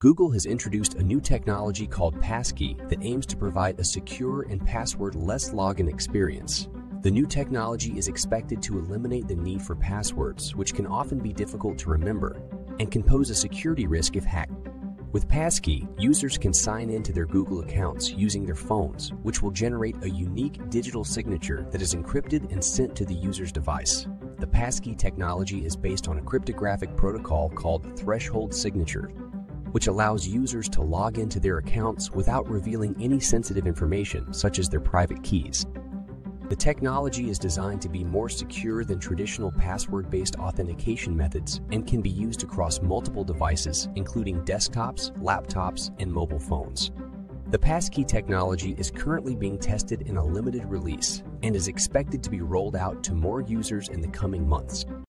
Google has introduced a new technology called Passkey that aims to provide a secure and password-less login experience. The new technology is expected to eliminate the need for passwords, which can often be difficult to remember and can pose a security risk if hacked. With Passkey, users can sign into their Google accounts using their phones, which will generate a unique digital signature that is encrypted and sent to the user's device. The Passkey technology is based on a cryptographic protocol called Threshold Signature, which allows users to log into their accounts without revealing any sensitive information, such as their private keys. The technology is designed to be more secure than traditional password based authentication methods and can be used across multiple devices, including desktops, laptops, and mobile phones. The Passkey technology is currently being tested in a limited release and is expected to be rolled out to more users in the coming months.